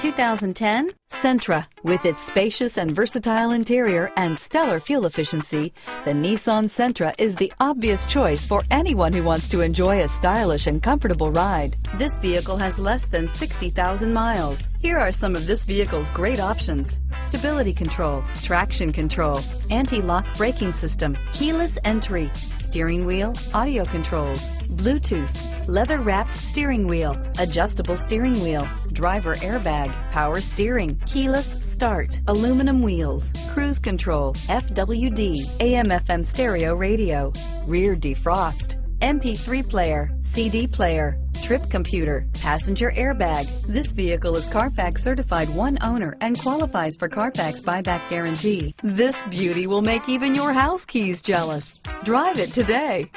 2010 Sentra. With its spacious and versatile interior and stellar fuel efficiency, the Nissan Sentra is the obvious choice for anyone who wants to enjoy a stylish and comfortable ride. This vehicle has less than 60,000 miles. Here are some of this vehicle's great options. Stability control, traction control, anti-lock braking system, keyless entry, steering wheel, audio controls, Bluetooth, leather-wrapped steering wheel, adjustable steering wheel, driver airbag, power steering, keyless start, aluminum wheels, cruise control, FWD, AM FM stereo radio, rear defrost, MP3 player, CD player, trip computer, passenger airbag. This vehicle is Carfax certified one owner and qualifies for Carfax buyback guarantee. This beauty will make even your house keys jealous. Drive it today.